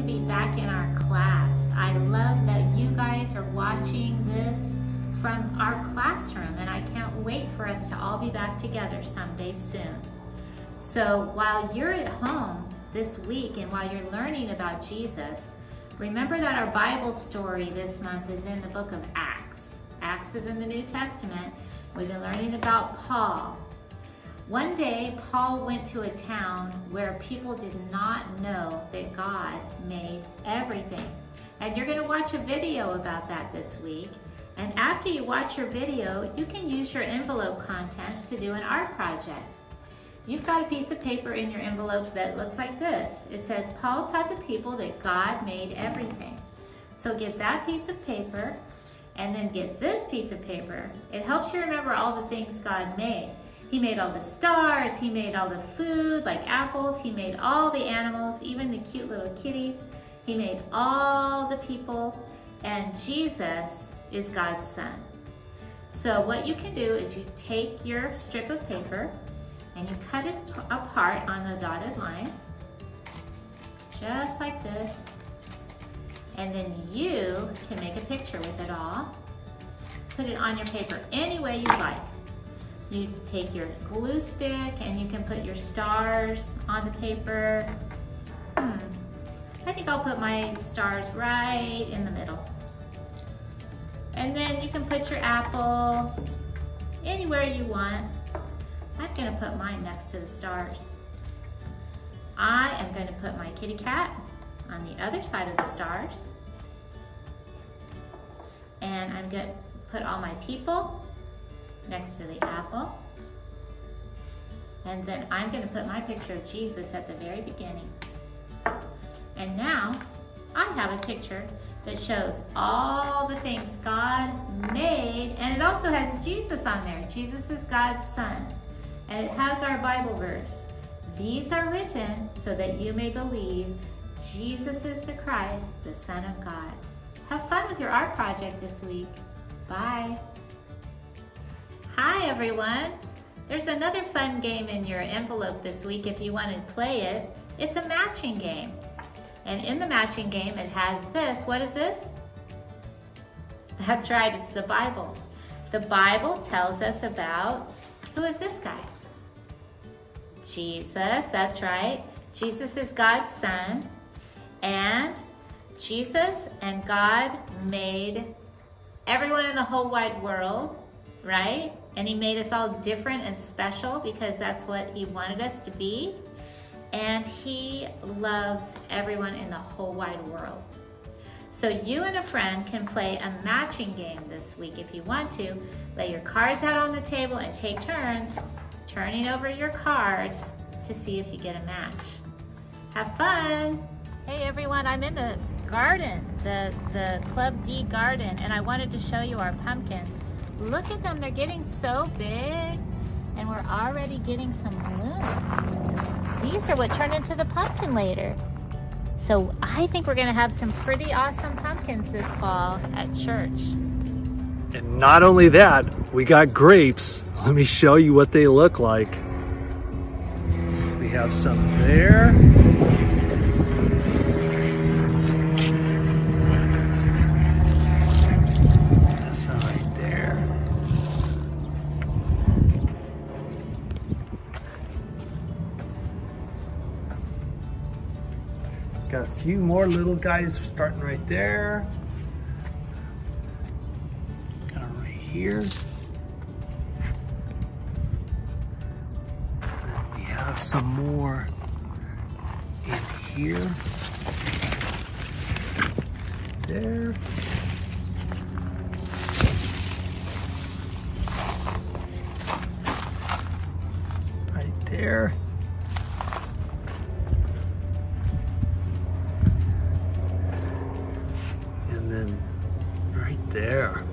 back in our class. I love that you guys are watching this from our classroom and I can't wait for us to all be back together someday soon. So while you're at home this week and while you're learning about Jesus, remember that our Bible story this month is in the book of Acts. Acts is in the New Testament. We've been learning about Paul. One day, Paul went to a town where people did not know that God made everything. And you're going to watch a video about that this week. And after you watch your video, you can use your envelope contents to do an art project. You've got a piece of paper in your envelope that looks like this. It says, Paul taught the people that God made everything. So get that piece of paper and then get this piece of paper. It helps you remember all the things God made. He made all the stars, he made all the food like apples, he made all the animals, even the cute little kitties. He made all the people and Jesus is God's son. So what you can do is you take your strip of paper and you cut it apart on the dotted lines, just like this. And then you can make a picture with it all. Put it on your paper any way you like. You take your glue stick and you can put your stars on the paper. Hmm. I think I'll put my stars right in the middle. And then you can put your apple anywhere you want. I'm gonna put mine next to the stars. I am gonna put my kitty cat on the other side of the stars. And I'm gonna put all my people next to the apple. And then I'm gonna put my picture of Jesus at the very beginning. And now I have a picture that shows all the things God made, and it also has Jesus on there. Jesus is God's son. And it has our Bible verse. These are written so that you may believe Jesus is the Christ, the Son of God. Have fun with your art project this week. Bye. Hi, everyone. There's another fun game in your envelope this week if you want to play it. It's a matching game. And in the matching game, it has this. What is this? That's right, it's the Bible. The Bible tells us about, who is this guy? Jesus, that's right. Jesus is God's son. And Jesus and God made everyone in the whole wide world, right? And he made us all different and special because that's what he wanted us to be and he loves everyone in the whole wide world. So you and a friend can play a matching game this week if you want to. Lay your cards out on the table and take turns turning over your cards to see if you get a match. Have fun! Hey everyone, I'm in the garden, the, the Club D garden, and I wanted to show you our pumpkins. Look at them, they're getting so big, and we're already getting some blooms. These are what turn into the pumpkin later. So I think we're gonna have some pretty awesome pumpkins this fall at church. And not only that, we got grapes. Let me show you what they look like. We have some there. Got a few more little guys starting right there. Got them right here. And we have some more in here. There. Right there. There.